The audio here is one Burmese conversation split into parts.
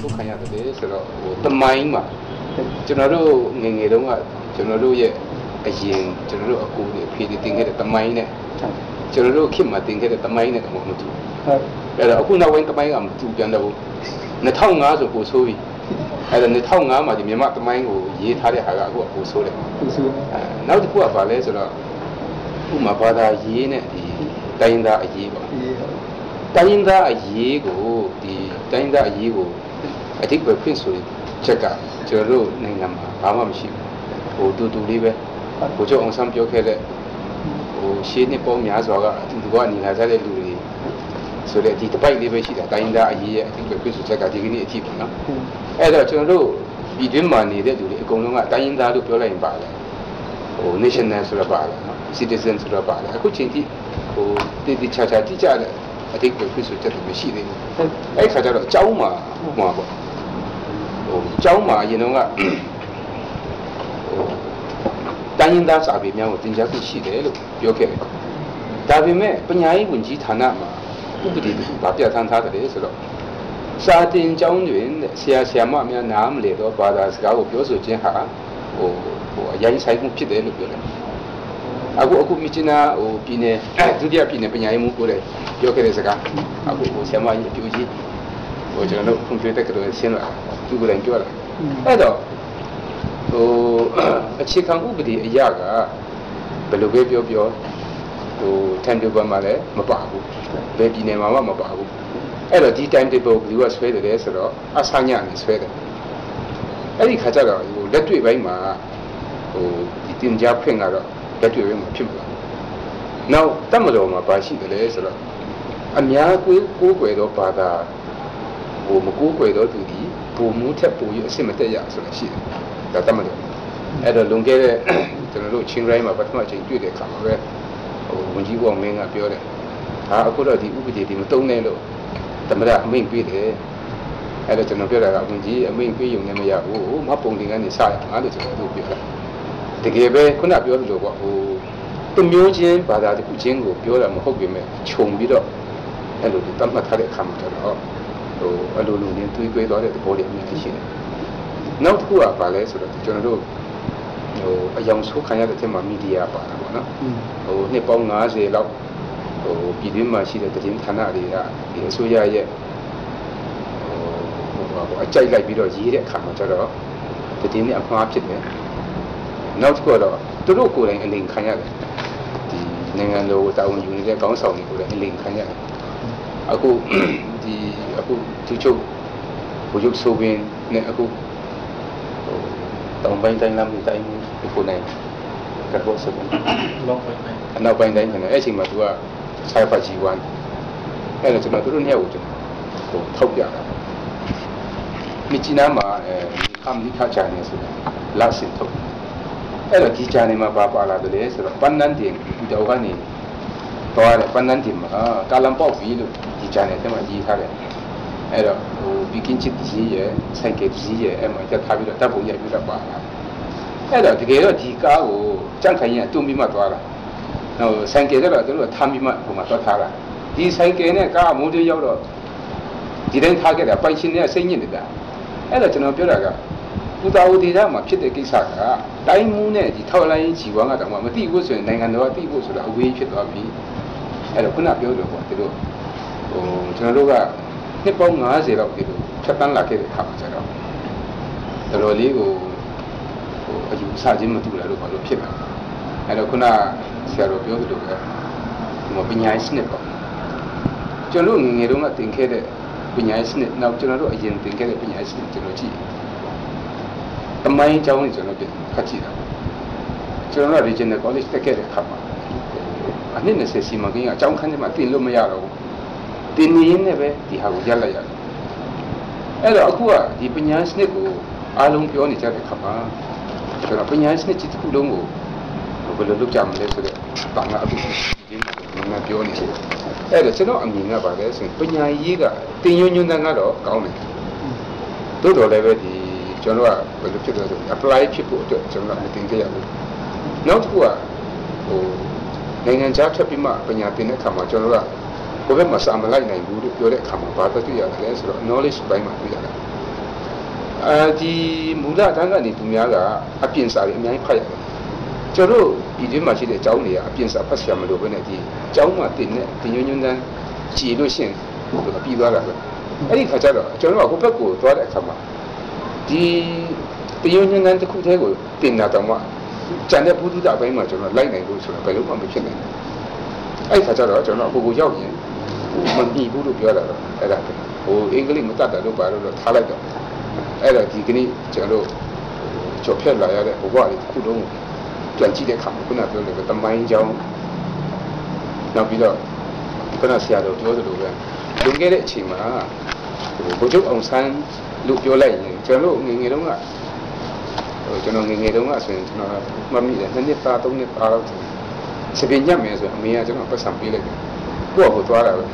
ထုတ်ခံရတယ်ဆိုတော့ဟိုတမိုင်းမှာကျွန်တော်တို့ငယ်ငယ်တုန်းကကျွန်တော်တို့ရဲ့အရင်ကျွန်တော်တို့အကူတွေဖေးတွေတင်ခဲ့တဲ့တမိုင်းနဲ့ကျွန်တော်တို့ခေတ်မှာတင်ခဲ့တဲ့တမိုင်းနဲ့တော့မတူဘူးဟုတ်အဲ့တော့အခုနောက်ပိုင်းတမိုင်းကမတူပြန်တော့ဘူး2005ဆိုပိုဆိုးပြီ အဲ့တော့2005မှာဒီမြန်မာတမိုင်းကိုရေးထားတဲ့ဟာကအခုကပိုဆိုးတယ်သူစုအဲနောက်တစ်ခုကဘာလဲဆိုတော့ဥပမာဘာသာရေးနဲ့ဒီတိုင်းသားအရေးပေါ့ဒီဟုတ်တိုင်းသားအရေးကိုဒီတိုင်းသားအရေးကိုအတိတ်ပဲဖြစ်ဆိုရင်ချက်ကကျွန်တော်တို့နိုင်ငံမှာဘာမှမရှိဘူးဟိုတူတူလေးပဲဟိုကျောင်းအောင်ဆန်းပြောခဲ့တဲ့ဟိုရှေးနှစ်ပေါင်းများစွာကအတူတူကနေလာကြတဲ့လူတွေဆိုတဲ့ဒီတပိုက်လေးပဲရှိတာတိုင်းသားအရေးရဲ့အတိတ်ပဲဖြစ်ဆိုချက်ကဒီကနေ့အထိပေါ့နော် အဲ့တော့ကျွန်တော်တို့ဒီတွင်းမှာနေတဲ့လူတွေအကုန်လုံးကတိုင်းရင်းသားလို့ပြောလိုက်ရင်ပါလေဟို national ဆိုတာပါလေနော် citizen ဆိုတာပါလေအခုချိန်ထိဟိုတည်တည်ချာချာတိကျတဲ့အတိတ်ပဲဖြစ်ဆိုချက်တွေမရှိသေးဘူး ဟုတ် အဲ့ခါကျတော့အเจ้าမှာဟိုမှာပေါ့ဟိုအเจ้าမှာအရင်တော့ကဟိုတိုင်းရင်းသားစာပေများကိုသင်ကြားခွင့်ရှိတယ်လို့ပြောခဲ့တယ်ဒါပေမဲ့ပညာရေးဝန်ကြီးဌာနမှာဥပဒေတစ်ခုဗာပြဋ္ဌာန်းထားတယ်ဆိုတော့ စာတင်ကျောင်းတွင်တဲ့ဆရာဆရာမများနားမလည်တော့ဘာသာစကားကိုပြောဆိုခြင်းဟာဟိုဟိုအရင်ဆိုင်မှုဖြစ်တယ်လို့ပြောတယ်အခုအခုမြစ်ချနာဟိုပြည်နယ်ဒုတိယပြည်နယ်ပညာရေးမှူးကိုလည်းပြောခဲ့တဲ့စကားအခုဟိုဆရာမကြီးအပြူကြီးဟိုကျွန်တော်တို့ဖွံ့ဖြိုးတက်ကတော်ဆင်းလာသူကလည်းပြောလာအဲ့တော့ဟိုအခြေခံဥပဒေအရာကဘယ်လိုပဲပြောပြောဟို time table မှာလည်းမပါဘူးဘယ်ပြည်နယ်မှာမှမပါဘူး အဲ့တော့ဒီ time table ဘယ်သူကဆွဲတယ်လဲဆိုတော့အဆာညနေဆွဲတယ်အဲ့ဒီခါကျတော့ဟိုလက်တွေ့ပိုင်းမှာဟိုဒီတင် जा ဖွင့်ကတော့လက်တွေ့ပိုင်းမှာဖြစ်မှာနောက်တတ်မတော်မှာပါရှိတယ်လဲဆိုတော့အများကိုကိုးကွယ်သောဘာသာဟိုမကိုးကွယ်သောသူဒီပုံမှုထက်ပုံရအစစ်မတက်ရဆိုတာရှိတယ်ဒါတတ်မတော်အဲ့တော့လွန်ခဲ့တဲ့ကျွန်တော်တို့ချင်းရိုင်းမှာပထမအချိန်တွေ့တဲ့အခါမှာပဲဟိုဝန်ကြီးဘောင်မင်းကပြောတယ်ဟာအခုတော့ဒီဥပဒေဒီမတုံးနဲ့လို့ သမရအမိန့်ပေးတယ်အဲ့တော့ကျွန်တော်ပြောတာကဝန်ကြီးအမိန့်ပေးရုံနဲ့မရဘူးမပုံတင်ကနေစရမှာလို့ကျွန်တော်တို့ပြောတာတကယ်ပဲခုနပြောသလိုပေါ့ဟိုတမျိုးချင်းဘာသာတစ်ခုချင်းကိုပြောတာမဟုတ်ပြင်မဲ့ခြုံပြီးတော့အဲ့လိုဒီတတ်မှတ်ထားတဲ့အခါမှာတော့ဟိုအလိုလိုနဲ့တွေးတွေးသွားတဲ့သဘောတွေအများကြီးရှိတယ်နောက်တစ်ခုကဘာလဲဆိုတော့ကျွန်တော်တို့ဟိုအယောင်ဆိုးခံရတဲ့အထက်မှာမီဒီယာပါတာပေါ့နော်ဟိုနှစ်ပေါင်း90လောက် ဟိုပြည်တွင်းမှာရှိတဲ့သတင်းဌာနတွေကဒီအစိုးရရဲ့ဟိုဟိုဟိုအကြိုက်လိုက်ပြီးတော့ရေးတဲ့အခါမှာကျတော့သတင်းတွေအမှားဖြစ်တယ်နောက်တစ်ခုကတော့သူတို့ကိုယ်တိုင်အလိန်ခံရတယ်ဒီနိုင်ငံတော်တာဝန်ယူနေတဲ့ကောင်းဆောင်တွေကိုလည်းအလိန်ခံရတယ်အခုဒီအခုသူချုပ်ဘုရုပ်ဆိုပင်နဲ့အခုဟိုတောင်ပိုင်းတိုင်းလမ်းတိုင်းဒီကိုနိုင်ကတော့စပန်လောင်းပိုင်းပိုင်းအနောက်ပိုင်းတိုင်းကနေအဲ့အချိန်မှာသူက ဆိုင်ဖာဂျီဝမ်အဲ့တော့ကျွန်တော်တို့နှစ်ယောက်ကိုကျွန်တော်ဟိုထောက်ပြတာမြချီနာမှာအဲအမ်နိခါချာနေဆိုတာလာစင်ထုတ်အဲ့တော့ဒီချာနေမှာပါပါလာတယ်ဆိုတော့ပန်းနန်းတင်ဒီတော့ကနေတော့ရတယ်ပန်းနန်းတင်မှာကာလမ်ပေါက်ပြီလို့ဒီချာနေတဲ့မှာရေးထားတယ်အဲ့တော့ဟိုဘီကင်းချစ်ကြီးရဲ့ဆိုင်ကယ်ကြီးရဲ့အဲ့မှာတက်ထားပြီးတော့တပ်ပုံရိုက်ပြီးတော့ပါလာအဲ့တော့တကယ်တော့ဒီကားကိုကြန့်ခိုင်ရင်တွန်းပြီးမှသွားတာ ဟိုဆိုင်ကယ်တော့သူတို့ကထားပြီးမှဟိုမှာသွားထားတာဒီဆိုင်ကယ်နဲ့ကားမိုးတွေရောက်တော့ဒီတိုင်းထားခဲ့တာပိုင်ရှင်တွေကစိတ်ညစ်နေတာအဲ့တော့ကျွန်တော်ပြောတာကဥတာဝတီဓာတ်မှာဖြစ်တဲ့ကိစ္စကတိုင်းမှုနဲ့ဒီထောက်လိုင်းကြီးဝါကတော့မသိဘူးဆိုရင်နိုင်ငံတော်ကသိဖို့ဆိုတာအဝေးဖြစ်သွားပြီအဲ့တော့ခုနပြောလို့ပေါ့ဒီလိုဟိုကျွန်တော်တို့ကနှစ်ပေါင်း90လောက်ဒီလိုဖြတ်တန်းလာခဲ့တဲ့အခါမှာကျတော့တော်တော်လေးကိုဟိုအယူဆချင်းမတူလာလို့ဘာလို့ဖြစ်လာလဲအဲ့တော့ခုန ဆရာတော်ပြောသလိုပဲဒီမှာပညာရေးစနစ်ပေါ့ကျွန်တော်တို့ငယ်ငယ်တုန်းကသင်ခဲ့တဲ့ပညာရေးစနစ်နောက်ကျွန်တော်တို့အရင်သင်ခဲ့တဲ့ပညာရေးစနစ်ကျွန်တော်ကြည့်တမိုင်းအကြောင်းကိုကျွန်တော်ပြန်ဖတ်ကြည့်တာကျွန်တော်တို့ regional college တက်ခဲ့တဲ့အခါမှာအနည်း20စီမံကိန်းကအကြောင်းခန်းထဲမှာသင်လို့မရတော့ဘူးသင်နေရင်းနဲ့ပဲဒီဟာကိုရလိုက်ရတယ်အဲ့တော့အခုကဒီပညာရေးစနစ်ကိုအားလုံးပြောနေကြတဲ့အခါမှာကျွန်တော်ပညာရေးစနစ်ကြီးတစ်ခုလုံးကို ဘယ်လိုလုပ်ကြမလဲဆိုတော့ဘာမှအခုဒီမှာပြောနေတယ်အဲ့ဒါကျွန်တော်အမြင်ကပါလဲဆိုရင်ပညာရေးကတင်ညွညွန်းတန်းကတော့ကောင်းတယ်တိုးတော်လည်းပဲဒီကျွန်တော်ကဘယ်လိုဖြစ်လဲဆို apply ဖြစ်ဖို့အတွက်ကျွန်တော်မတင်ခဲ့ရဘူးနောက်တစ်ခုကဟိုဟိုနိုင်ငံခြားထွက်ပြီးမှပညာသင်တဲ့အခါမှာကျွန်တော်ကဘယ်ဘက်မှာစာမလိုက်နိုင်ဘူးလို့ပြောတဲ့အခါမှာဘာပဲတွေ့ရတယ်လဲဆိုတော့ knowledge ဘိုင်းမှာတွေ့ရတယ်အဲဒီမူလတန်းကနေသူများကအပြင်စာတွေအများကြီးဖတ်ရတယ် ကျွန်တော်ဒီဒီမှာရှိတဲ့အကြောင်းတွေကအပြင်စာဖတ်ဆရာမလို့ပဲနဲ့ဒီအကြောင်းမှာတင်တဲ့ဒီညွညွန်းတန်းကြည်လို့ရှရင်ပြီးသွားတာပဲအဲ့ဒီခါကျတော့ကျွန်တော်ကဟိုဘက်ကိုသွားတဲ့အခါမှာဒီတညွညွန်းတန်းတစ်ခုတည်းကိုတင်တာတော့မှကျန်တဲ့ဘုဒ္ဓတာဘိုင်းမှာကျွန်တော်လိုက်နိုင်လို့ဆိုတော့ဘယ်လိုမှမဖြစ်နိုင်ဘူးအဲ့ဒီခါကျတော့ကျွန်တော်ဟိုကိုရောက်ရင်မမြည်ဘူးလို့ပြောတာတော့အဲ့ဒါဟိုအင်္ဂလိပ်မတတ်တယ်လို့ပါလို့ထားလိုက်တော့အဲ့တော့ဒီကနေ့ကျွန်တော်တို့ကြော်ဖြတ်လာရတဲ့ဘဝလေးတစ်ခုလုံးကို ပြန်ကြည့်တဲ့အခါမှာခုနပြောလို့ပဲတမိုင်းကြောင်းနောက်ပြီးတော့ခုနဆရာတော်ပြောသလိုပဲလွန်ခဲ့တဲ့အချိန်မှာဟိုဘုချုပ်အောင်ဆန်းလို့ပြောလိုက်ရင်ကျွန်တော်ငယ်ငယ်တုန်းကဟိုကျွန်တော်ငယ်ငယ်တုန်းကဆိုရင်ကျွန်တော်မမိတယ်နှစ်နှစ်သားသုံးနှစ်သားတော့စပင်ညက်မယ်ဆိုရင်အမေကကျွန်တော်ပတ်စံပေးလိုက်တယ်ကိုယ့်ကိုသွားတာပဲ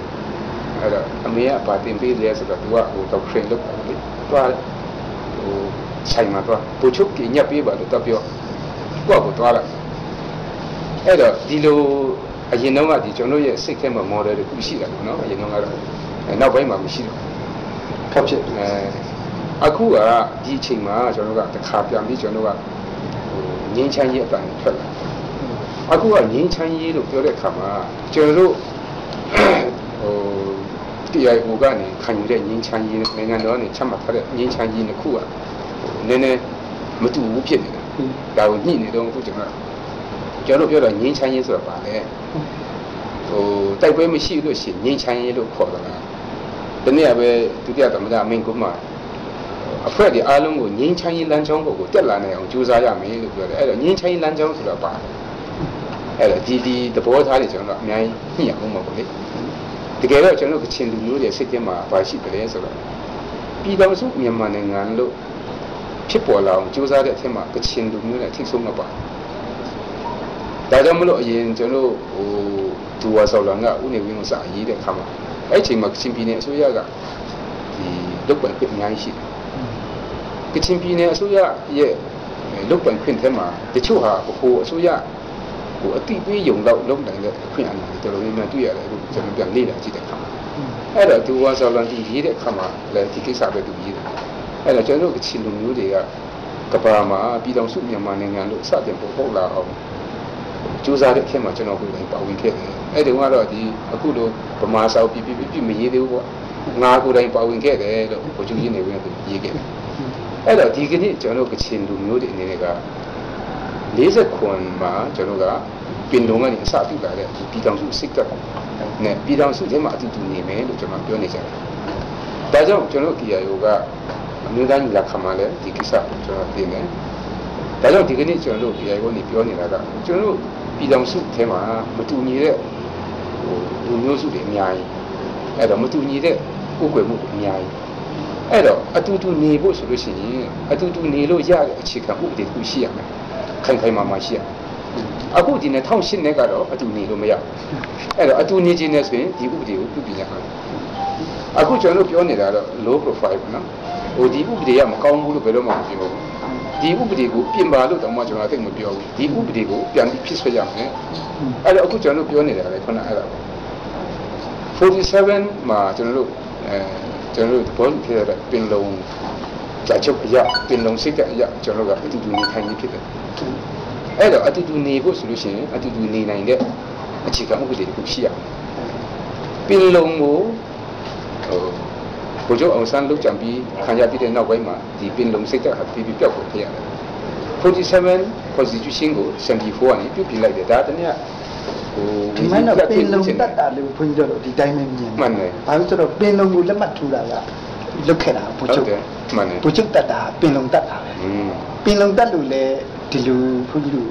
အဲ့တော့အမေကပါတင်ပေးတယ်ဆိုတော့သူကဟိုတော့ train လုပ်တာလေသွားဟိုဆိုင်မှာသွားဘုချုပ်ကြီးညက်ပေးပါလို့တော့ပြော ကိုယ့်ကိုသွားလာအဲ့တော့ဒီလိုအရင်တော့ကဒီကျွန်တော်ရဲ့စိတ်ထဲမှာ model တခုရှိတာပေါ့နော်အရင်တော့ကတော့နောက်ပိုင်းမှာမရှိတော့ဖတ်ဖြစ်အဲအခုကဒီအချိန်မှာကျွန်တော်ကတစ်ခါပြန်ပြီးကျွန်တော်ကဟိုငင်းချမ်းရေးအတန်ထွက်လာအခုကငင်းချမ်းရေးလို့ပြောတဲ့အခါမှာကျွန်တော်တို့ဟို TIO ကနေခံယူတဲ့ငင်းချမ်းရေးနိုင်ငံတော်ကနေချမှတ်ထားတဲ့ငင်းချမ်းရေးတစ်ခုကနည်းနည်းမတူဘူးဖြစ်နေတယ် ဒါကိုညှိနေတော့အခုကျွန်တော်ကျွန်တော်ပြောတော့ငင်းချမ်းရေးဆိုတာပါလေဟိုတိုက်ပွဲမရှိလို့ရှိရင်ငင်းချမ်းရေးလို့ခေါ်တာဒီနေ့ကပဲဒုတိယသမ္မတမင်းကုမှာအဖွဲ့ဒီအားလုံးကိုငင်းချမ်းရေးလမ်းကြောင်းကိုတက်လာနိုင်အောင်ကြိုးစားရမယ်လို့ပြောတယ်အဲ့တော့ငင်းချမ်းရေးလမ်းကြောင်းဆိုတာပါတယ်အဲ့တော့ဒီဒီသဘောထားတွေကျွန်တော်တို့အများကြီးညှိအောင်မှာပေါ့လေတကယ်တော့ကျွန်တော်ကချင်လူမျိုးတွေစိတ်ထဲမှာပါရှိတယ်ဆိုတော့ပြည်တော်စုမြန်မာနိုင်ငံလို့ ဖြစ်ပေါ်လာအောင်ကြိုးစားတဲ့အထက်မှာကချင်လူမျိုးနဲ့ထိဆုံးမပါဒါကြောင့်မလို့အရင်ကျွန်တော်ဟိုဒူဝါဆော်လန်ကဥနေဝင်းကိုစာရေးတဲ့အခါမှာအဲ့ချိန်မှာကချင်ပြည်နယ်အစိုးရကဒီလုတ်ပံခွင့်အများကြီးရှိတယ်ကချင်ပြည်နယ်အစိုးရရဲ့လုတ်ပံခွင့်ထဲမှာတချို့ဟာဟိုအစိုးရဟိုအတိပေးယုံတော့လုံးနိုင်တဲ့အခွင့်အရေးတွေတော်တော်များများတွေ့ရတယ်အခုကျွန်တော်ပြန်လေ့လာကြည့်တဲ့အခါမှာအဲ့တော့ဒူဝါဆော်လန်ဒီရေးတဲ့အခါမှာလည်းဒီကိစ္စပဲသူရေးတယ် အဲ့တော့ကျွန်တော်တို့ကချင်လူမျိုးတွေကကဘာမှာပြည်တော်စုမြန်မာနိုင်ငံလို့စတင်ပေါ်ပေါက်လာအောင်ကြိုးစားတဲ့အထက်မှာကျွန်တော်ကိုယ်တိုင်ပါဝင်ခဲ့တယ်အဲ့ဒီကတော့ဒီအခုလိုဗမာစာပြပြပြမရေးသေးဘူးပေါ့ငါကိုယ်တိုင်ပါဝင်ခဲ့တယ်လို့ကိုကျူးကြီးနေဝင်သူရေးခဲ့တယ်အဲ့တော့ဒီကနေ့ကျွန်တော်ကချင်လူမျိုးတွေအနေနဲ့က40ခွန်မှာကျွန်တော်ကပင်လုံးကနေအစပြုလာတဲ့ပြည်တော်စုစိတ်ကနဲ့ပြည်တော်စုထဲမှာအတူတူနေမယ်လို့ကျွန်တော်ပြောနေကြတယ်ဒါကြောင့်ကျွန်တော် KIO က အမျိုးသားညီလာခံမှာလည်းဒီကိစ္စကျွန်တော်သိနေဒါကြောင့်ဒီကနေ့ကျွန်တော်တို့ KIO ကနေပြောနေတာကကျွန်တော်တို့ပြည်တော်စုထဲမှာမတူညီတဲ့ဟိုလူမျိုးစုတွေအများကြီးအဲ့တော့မတူညီတဲ့ကိုယ်ွယ်မှုတွေအများကြီးအဲ့တော့အတူတူနေဖို့ဆိုလို့ရှိရင်အတူတူနေလို့ရတဲ့အခြေခံဥပဒေတစ်ခုရှိရမယ်ခိုင်ခိုင်မာမာရှိရအခုဒီ2008နဲ့ကတော့အတူနေလို့မရအဲ့တော့အတူနေခြင်းနဲ့ဆိုရင်ဒီဥပဒေကိုပြုပြင်ရအောင်အခုကျွန်တော်တို့ပြောနေတာတော့ low profile ပေါ့နော် ဟိုဒီဥပဒေကမကောင်းဘူးလို့ဘယ်တော့မှမပြောဘူးဒီဥပဒေကိုပြင်ပါလို့တောင်မှကျွန်တော်သိမပြောဘူးဒီဥပဒေကိုပြန်ပြီးဖြစ်ဆွဲရမယ်အဲ့တော့အခုကျွန်တော်တို့ပြောနေတာလေခုနအဲ့ဒါ47မှာကျွန်တော်တို့အဲကျွန်တော်တို့ဘောလူဖြစ်တဲ့ပင်လုံးကြာချုပ်အရာပင်လုံးစိတ်တဲ့အရာကျွန်တော်တို့ကအတူတူနေထိုင်နေဖြစ်တယ်အဲ့တော့အတူတူနေဖို့ဆိုလို့ရှိရင်အတူတူနေနိုင်တဲ့အခြေခံဥပဒေတစ်ခုရှိရမယ်ပင်လုံးကိုဟို ဘုရားအောင်ဆန်းလုပ်ကြံပြီးခံရပြီးတဲ့နောက်ပိုင်းမှာဒီပင်လုံးစိတ်သက်ဟာပြီးပြီးပြောက်ဖို့ဖြစ်ရတယ်47 constitution ကို74ကနေပြုပြင်လိုက်တယ်ဒါတနည်းဟိုဒီမှတော့ပင်လုံတတ်တာလို့ဘုန်းကြီးတို့ဒီတိုင်းပဲမြင်မှန်တယ်ဘာလို့ဆိုတော့ပင်လုံကိုလက်မှတ်ထိုးတာကလုတ်ခဲ့တာဘုဟုတ်ချုပ်တယ်မှန်တယ်ဘုချုပ်တတ်တာပင်လုံတတ်တာပဲอืมပင်လုံတတ်လို့လဲဒီလိုဘုန်းကြီးတို့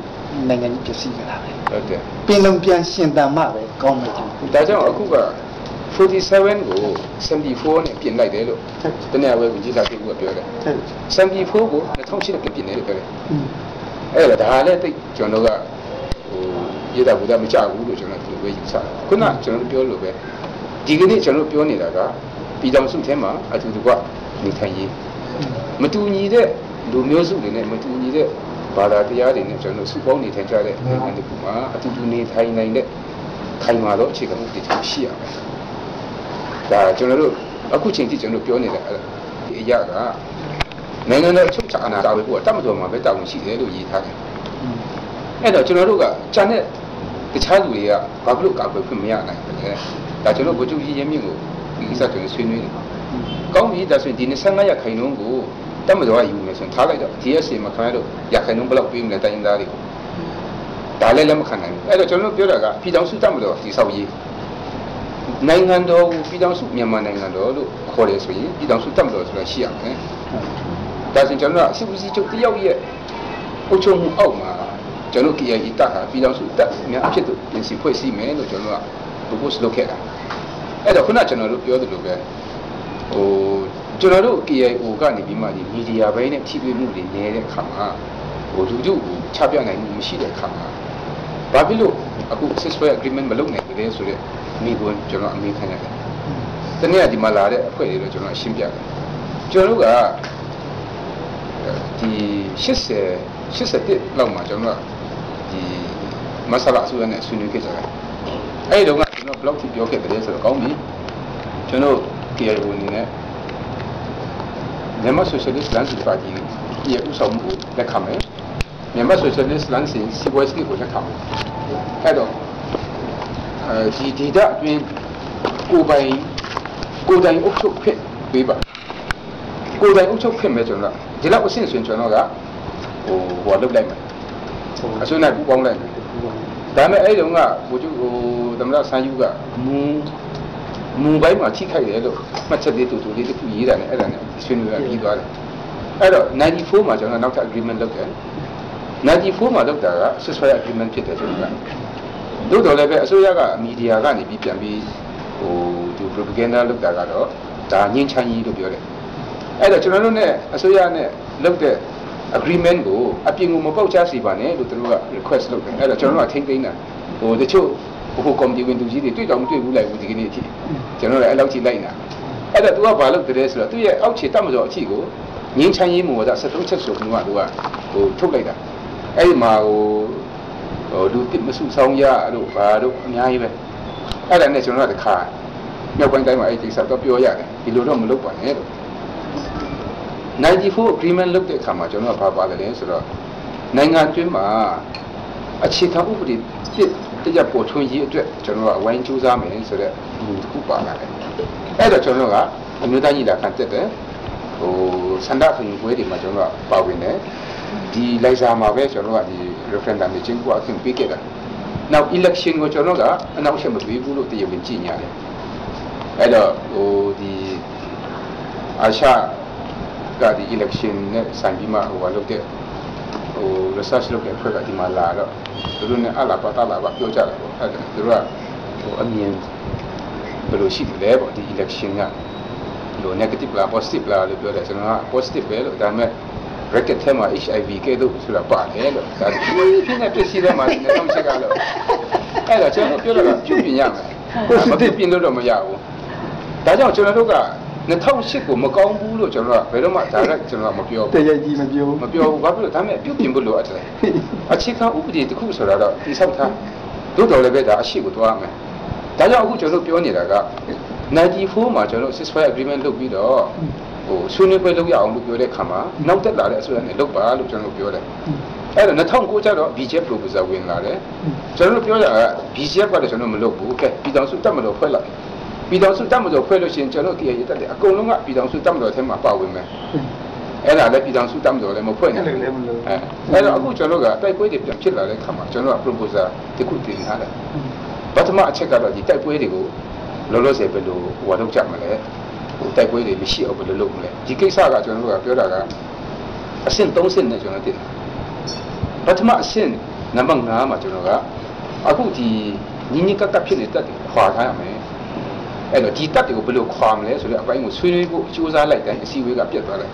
နိုင်ငံကြီးပြည်စည်းကြတာပဲဟုတ်တယ်ပင်လုံပြန်ရှင်တန်မှပဲကောင်းမယ်ထင်တယ်ဒါကြောင့်အခုက 47ကို74နဲ့ပြင်လိုက်တယ်လို့တနည်းအားဖြင့်ဝန်ကြီးလာပြည်ကပြောတယ်ဟုတ်74ကို2008နဲ့ပြင်တယ်လို့ပြောတယ်อืมအဲ့ဒါဒါလည်းတိတ်ကျွန်တော်တို့ကဟိုရတာဘူတာမကြဘူးလို့ကျွန်တော်ဒီလိုပဲယူဆတယ်ခုနကျွန်တော်တို့ပြောလို့ပဲဒီကနေ့ကျွန်တော်တို့ပြောနေတာကပြည်တော်စုထဲမှာအတူတူကနေထိုင်ရေးမတူညီတဲ့လူမျိုးစုတွေနဲ့မတူညီတဲ့ဘာသာတရားတွေနဲ့ကျွန်တော်တို့စုပေါင်းနေထိုင်ကြတဲ့နိုင်ငံတစ်ခုမှာအတူတူနေထိုင်နိုင်တဲ့ခိုင်မာသောအခြေခံမှုတွေရှိရမယ် ဒါကျွန်တော်တို့အခုချိန်ထိကျွန်တော်တို့ပြောနေတဲ့ဒီအရာကနိုင်ငံတော်ချုပ်ချာအာဏာတာဝန်ကိုတတ်မတော်မှာပဲတာဝန်ရှိတယ်လို့ရည်ထားတယ်အဲ့တော့ကျွန်တော်တို့ကဂျန်တဲ့တခြားလူတွေကဘာဖြစ်လို့ကာကွယ်ခွင့်မရနိုင်ဘူးလဲဒါကျွန်တော်ဗိုလ်ချုပ်ကြီးရင်းမြင့်ကိုဒီကိစ္စကျွန်တော်ဆွေးနွေးနေကောင်းပြီဒါဆိုရင်ဒီ25ရက်ခိုင်နှုန်းကိုတတ်မတော်ကယူမယ်ဆိုရင်ထားလိုက်တော့ DSC မှာခင်ဗျားတို့ရခိုင်နှုန်းဘယ်လောက်ပေးမလဲတိုင်းရင်းသားတွေကိုဒါလည်းလက်မခံနိုင်ဘူးအဲ့တော့ကျွန်တော်တို့ပြောတာကပြည်တော်စုတတ်မတော်ဒီဆောက်ရေး နိုင်ငံတော်ကိုပြည်တော်စုမြန်မာနိုင်ငံတော်လို့ခေါ်တယ်ဆိုရင်ပြည်တော်စုတတ်မတော်ဆိုတာရှိရမယ်ဒါဆိုရင်ကျွန်တော်တို့ကစစ်ဦးစီးချုပ်တယောက်ရဲ့အုပ်ချုပ်မှုအောက်မှာကျွန်တော် KIA တပ်ဟာပြည်တော်စုတပ်များအဖြစ်သို့ပြင်ဆင်ဖွဲ့စည်းမယ်လို့ကျွန်တော်က propose လုပ်ခဲ့တာအဲ့တော့ခုနကျွန်တော်တို့ပြောသလိုပဲဟိုကျွန်တော်တို့ KIO ကနေပြီးမှဒီမီဒီယာဘိုင်းနဲ့ထိတွေ့မှုတွေနေတဲ့အခါမှာဟိုလူထုကိုချပြနိုင်မှုမရှိတဲ့အခါမှာဘာဖြစ်လို့အခု ceasefire agreement မလုပ်နိုင်ကြလဲဆိုတော့ မိဘကျွန်တော်အမေခံရတယ်။တနေ့ကဒီမှာလာတဲ့အဖွဲ့တွေတော့ကျွန်တော်ရှင်းပြတယ်။ကျွန်တော်တို့ကဒီ80 81လောက်မှာကျွန်တော်ကဒီမဆလာအစိုးရနဲ့ဆွေးနွေးခဲ့ကြတယ်။အဲဒီတော့ကကျွန်တော် blog ထိပြောခဲ့တယ်ဆိုတော့ကောင်းပြီ။ကျွန်တော် KIO အနေနဲ့မြန်မာ Socialist Lands Party ရဲ့ဥဆောင်မှုလက်ခံမယ်။မြန်မာ Socialist Lands စီပွားရေးကိုလက်ခံမယ်။အဲတော့အဲ ဒီဒေတာအတွင်းကိုပိုင်ကိုတိုင်အုပ်ချုပ်ဖြစ်ပေးပါကိုတိုင်အုပ်ချုပ်ဖြစ်မယ်ကျွန်တော်ဒီလောက်အဆင့်ဆိုရင်ကျွန်တော်ကဟိုဟိုလုတ်လိုက်မယ်အစွန်းနဲ့ပူပေါင်းလိုက်မယ်ဒါပေမဲ့အဲ့တုန်းကဘိုလ်ချုပ်ဟိုသမ္မတဆန်းယူကမူမူပိုင်းမှာထိခိုက်တယ်လို့မှတ်ချက်လေးတူတူလေးတစ်ခုရေးတာနဲ့အဲ့ဒါနဲ့ဆွေးနွေးရပြီးသွားတယ်အဲ့တော့94မှာကျွန်တော်နောက်ထပ် agreement လုပ်တယ်94မှာလုပ်တာက ceasefire agreement ဖြစ်တယ်ဆိုတော့ တို့တော်လည်းပဲအစိုးရကမီဒီယာကနေပြီးပြန်ပြီးဟိုဒီ propaganda လုပ်တာကတော့ဒါငင်းချမ်းကြီးလို့ပြောတယ်အဲ့တော့ကျွန်တော်တို့ ਨੇ အစိုးရနဲ့လုပ်တဲ့ agreement ကိုအပြင်ကိုမပေါက်ချစီပါနဲ့လို့သူတို့က request လုပ်တယ်အဲ့တော့ကျွန်တော်တို့ကထိမ့်သိမ်းတာဟိုတချို့ဟို committee ဝင်သူကြီးတွေတွေ့တော့မတွေ့ဘူးလိုက်ဘူးဒီကနေ့အထိကျွန်တော်လည်းအဲ့လောက်ထိလိုက်နေတာအဲ့တော့ तू ကဘာလုပ်တယ်ဆိုတော့သူ့ရဲ့အောက်ခြေတတ်မစောအထိကိုငင်းချမ်းရေးမူဝါဒ73ချက်ဆိုပြီးမှသူကဟိုထုတ်လိုက်တာအဲ့ဒီမှာဟိုဟို လူတစ်မစုဆောင်ရတို့ဘာတို့အများကြီးပဲအဲ့ဒါနဲ့ကျွန်တော်ကတခါမြောက်ပိုင်းတိုင်းမှာအဲ့ဒီကိစ္စတော့ပြောရတယ်ဒီလိုတော့မလုပ်ပါနဲ့လို့94 agreement လုပ်တဲ့အခါမှာကျွန်တော်ကဘာပါလဲဆိုတော့နိုင်ငံတွင်းမှာအခြေခံဥပဒေတစ်တကြပေါ်ထွန်းရေးအတွက်ကျွန်တော်ကအဝိုင်းကြိုးစားမယ်ဆိုတော့ဒီတစ်ခုပါလာတယ်အဲ့တော့ကျွန်တော်ကအမျိုးသားညီလာခံတက်တယ်ဟိုစန္ဒခွင့်ပွဲတွေမှာကျွန်တော်ကပါဝင်တယ် ဒီလိုက်စာမှာပဲကျွန်တော်ကဒီ referendum တွေချင်းကိုအခွင့်ပေးခဲ့တာနောက် election ကိုကျွန်တော်ကအနောက်ရှေ့မပေးဘူးလို့တရားဝင်ကြည့်ညာတယ်အဲ့တော့ဟိုဒီအာရှကဒီ election နဲ့ဆိုင်ပြီးမှဟိုလုပ်တဲ့ဟို research လုပ်တဲ့အဖွဲ့ကဒီမှာလာတော့သူတို့နဲ့အလားပါတလာပါပြောကြတာပေါ့အဲ့ဒါသူတို့ကဟိုအမြင်ဘယ်လိုရှိမလဲပေါ့ဒီ election ကလို့ negative လား positive လားလို့ပြောတယ်ကျွန်တော်က positive ပဲလို့ဒါပေမဲ့ bracket ထဲမှာ HIV ကဲတော့ဆိုတာပါတယ်လို့ဒါဒီဖြစ်နေပြည့်စည်တဲ့မှာဒီနေ့တော့ချက်ကတော့အဲ့တော့ကျွန်တော်ပြောတော့ပြုပြင်ရမယ်မဖြစ်ပြင်လို့တော့မရဘူးဒါကြောင့်ကျွန်တော်တို့က2008ကိုမကောင်းဘူးလို့ကျွန်တော်ကဘယ်တော့မှ direct ကျွန်တော်ကမပြောတဘူးရကြီးမပြောမပြောဘူးဘာဖြစ်လို့ဒါပေမဲ့ပြုပြင်ဖို့လိုအပ်တယ်အခြေခံဥပဒေတစ်ခုဆိုတာတော့တိဆောက်ထားတို့တော်လည်းပဲဒါအရှိကိုတွားရမယ်ဒါကြောင့်အခုကျွန်တော်ပြောနေတာက94မှာကျွန်တော် ceasefire agreement လုပ်ပြီးတော့ ဟိုဆွေးနွေးပွဲလုပ်ရအောင်လို့ပြောတဲ့ခါမှာနောက်တက်လာတဲ့အစိုးရနဲ့လုပ်ပါလို့ကျွန်တော်ပြောတယ်အဲ့တော့2009ကျတော့ BJP proposal ဝင်လာတယ်ကျွန်တော်ပြောတာက BJP ကလည်းကျွန်တော်မလုပ်ဘူးကဲပြည်တော်စုတက်မလို့ဖွဲ့လိုက်ပြည်တော်စုတက်မလို့ဖွဲ့လို့ရှိရင်ကျွန်တော် KA တက်တယ်အကုန်လုံးကပြည်တော်စုတက်မလို့ထဲမှာပါဝင်မယ်အဲ့ဒါလည်းပြည်တော်စုတက်မလို့လည်းမဖွဲ့နိုင်ဘူးအဲအဲ့တော့အခုကျွန်တော်ကတိုက်ပွဲတွေပြန်ဖြစ်လာတဲ့ခါမှာကျွန်တော်က proposal တစ်ခုတင်ထားတယ်ပထမအချက်ကတော့ဒီတိုက်ပွဲတွေကိုလောလောဆယ်ဘယ်လိုဟိုလုပ်ကြမလဲဟို တိုက်ပွဲတွေမရှိအောင်ဘယ်လိုလုပ်မလဲဒီကိစ္စကကျွန်တော်တို့ကပြောတာကအဆင့်3ဆင့်နဲ့ကျွန်တော်တင်တယ်ပထမအဆင့်နံပါတ်5မှာကျွန်တော်ကအခုဒီညီညီကပ်ကပ်ဖြစ်နေတဲ့တက်တွေခွာထားရမယ်အဲ့တော့ဒီတက်တွေကိုဘယ်လိုခွာမလဲဆိုတော့အပိုင်းကိုဆွေးနွေးဖို့စူးစမ်းလိုက်တိုင်းအစည်းအဝေးကပြတ်သွားတယ်